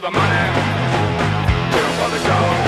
for the money, two for the show.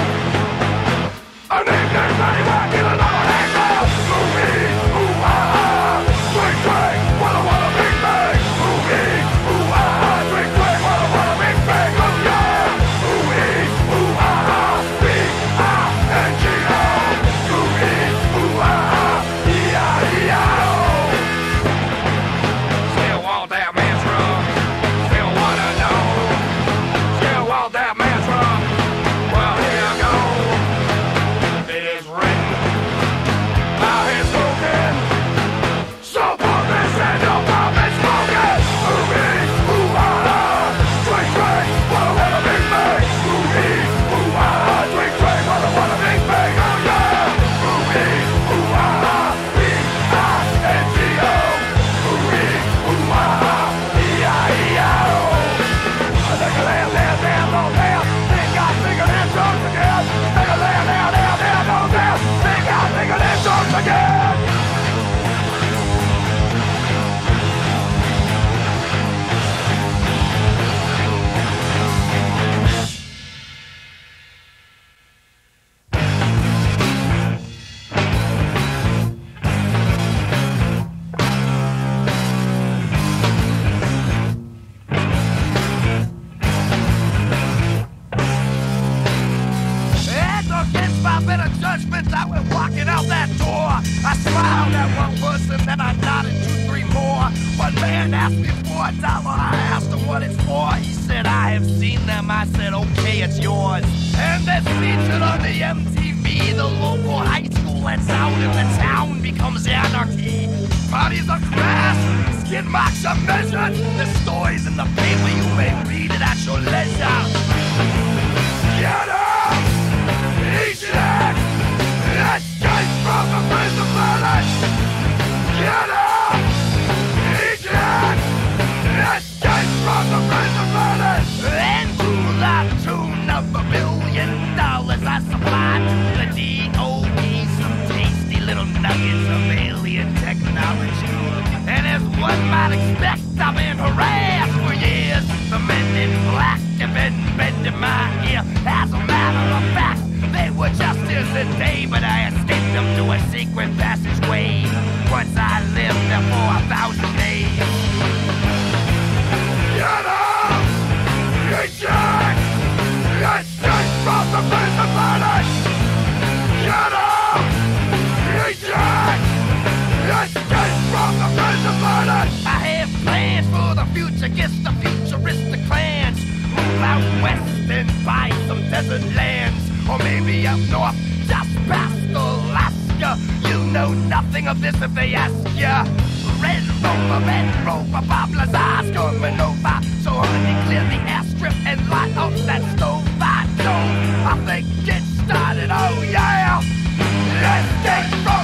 and asked me for a dollar. I asked him what it's for. He said, I have seen them. I said, okay, it's yours. And that's featured on the MTV, the local high school lets out, and the town becomes anarchy. Bodies are crashed, skin marks are measured. The stories in the paper you may read it at your leisure. might expect I've been harassed for years. The men in black have been bending my ear. As a matter of fact, they were just as a day, but I escaped them to a secret passageway. Once I lived there for a thousand days. Out west and buy some desert lands, or maybe up north, just past Alaska. You know nothing of this if they ask ya. Red Rover, Red Rover, Bob Lazar's coming over. So honey, clear the airstrip and light up that stove. I know, I think it started, oh yeah. Let's get the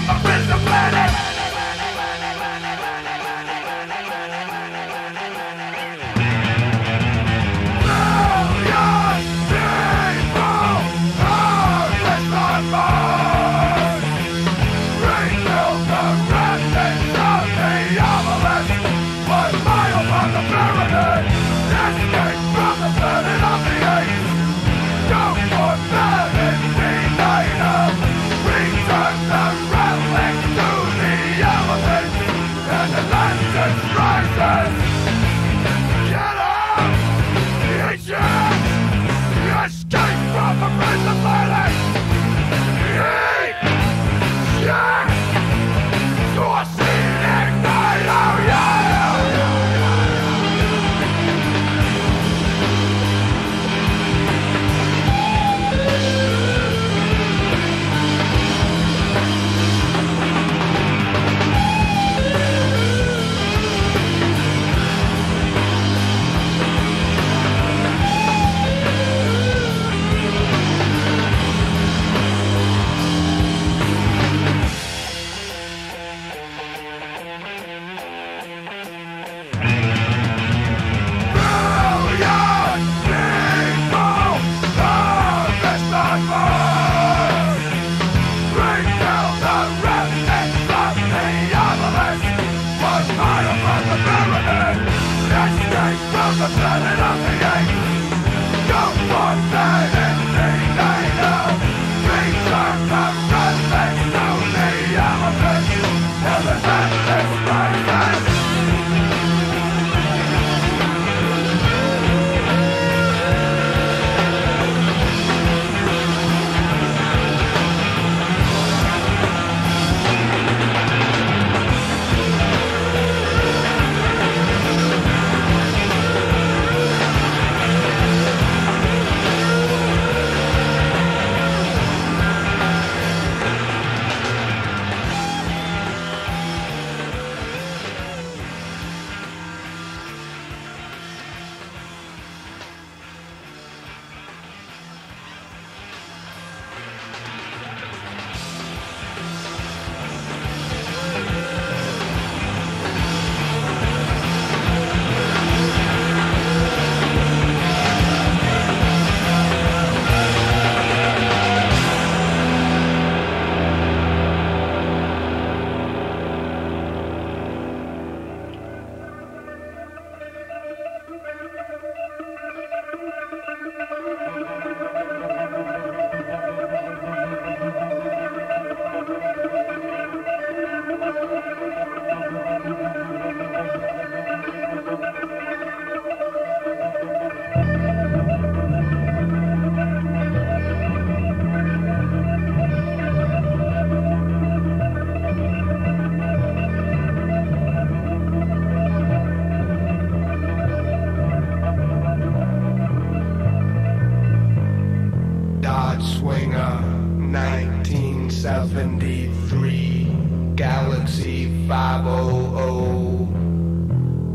1973, Galaxy 500,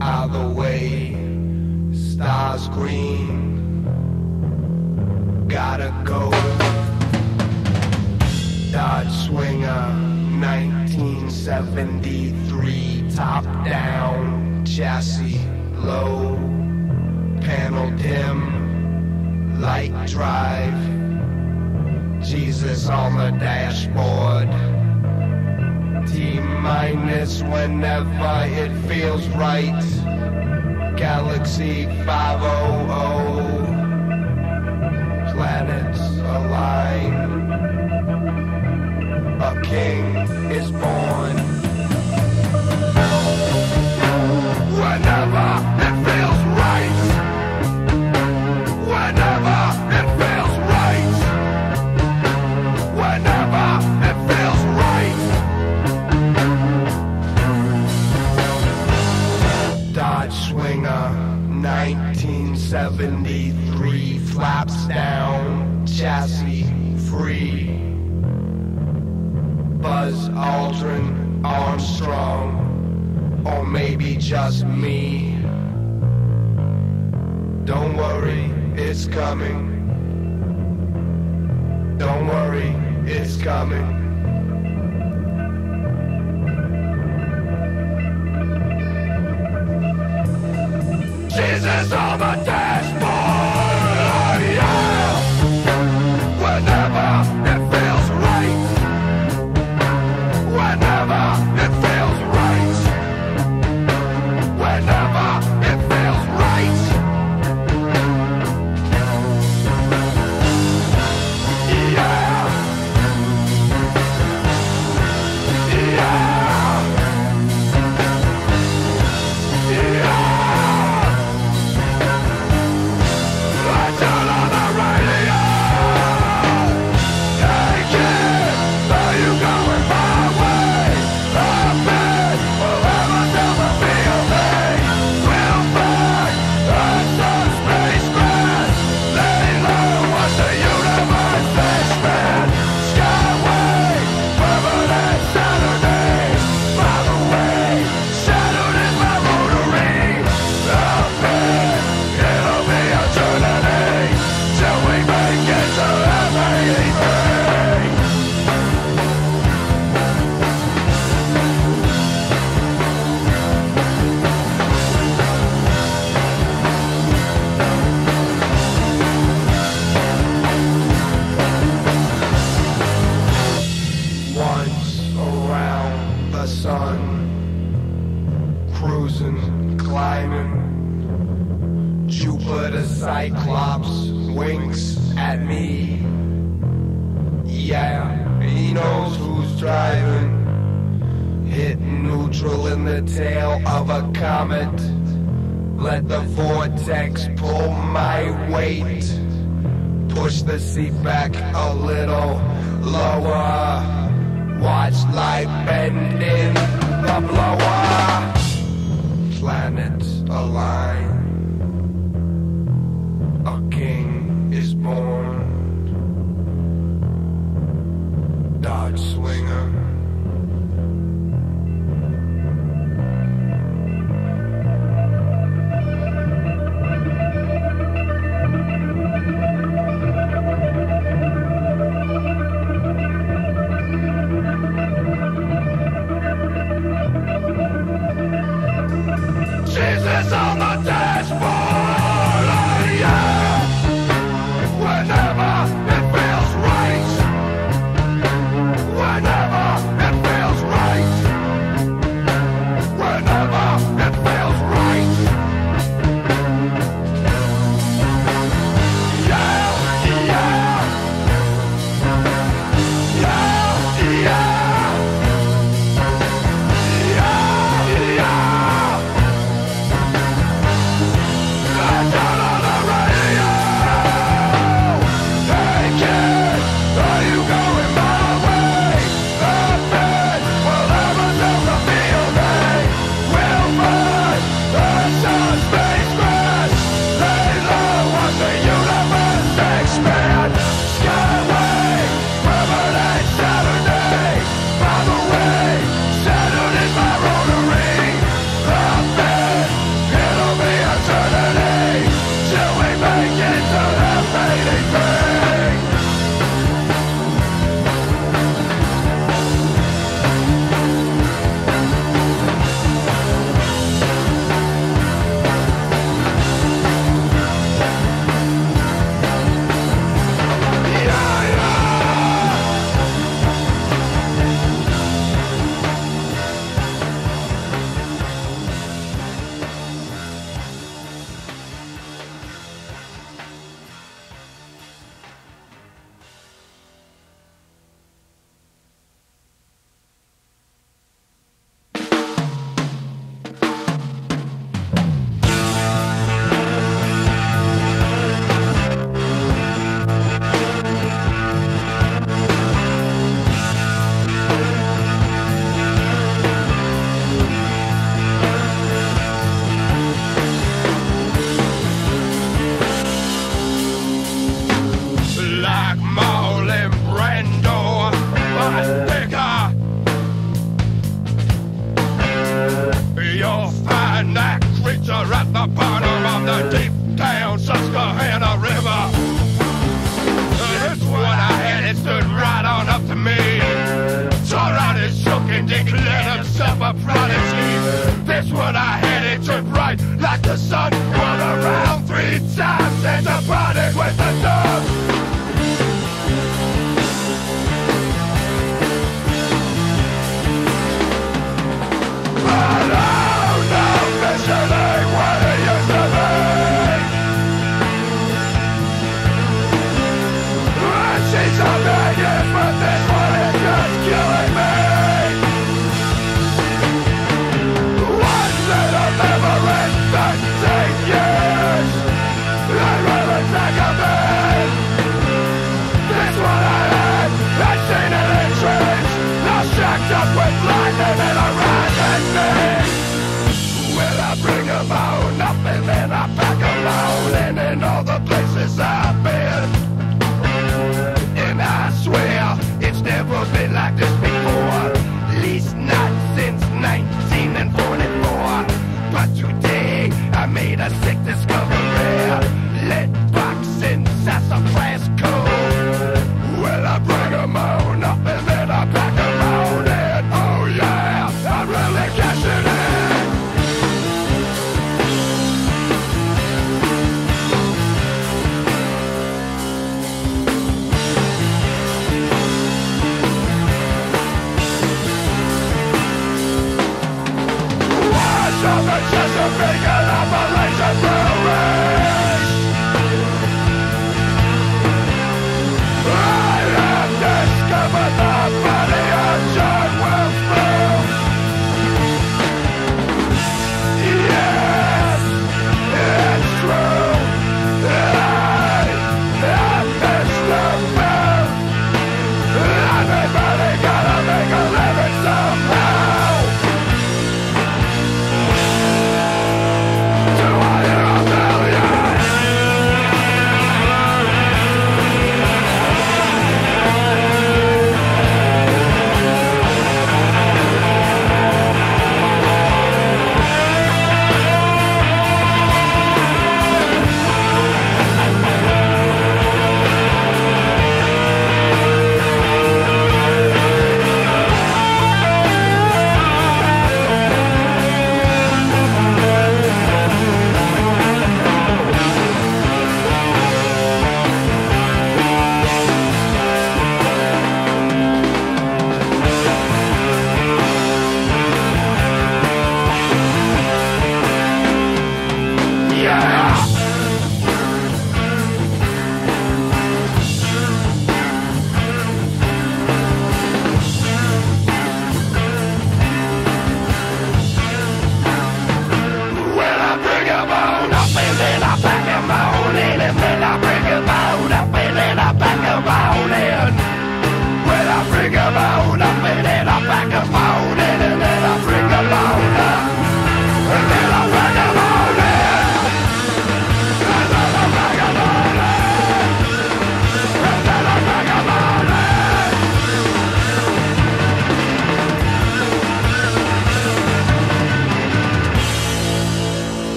out the way, stars green, gotta go. Dodge Swinger, 1973, top down, chassis low, panel dim, light drive. Jesus on the dashboard. T minus whenever it feels right. Galaxy 500. Planets align. A king is born. Whenever. Aldrin Armstrong, or maybe just me. Don't worry, it's coming. Don't worry, it's coming. Jesus of a day! my weight. Push the seat back a little lower. Watch life bend in the blower. Planets align. A king is born. Dodge swinger.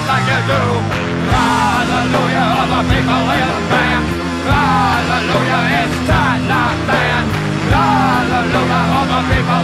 just like you do. Hallelujah, other people in the band. Hallelujah, it's time not banned. Hallelujah, all the people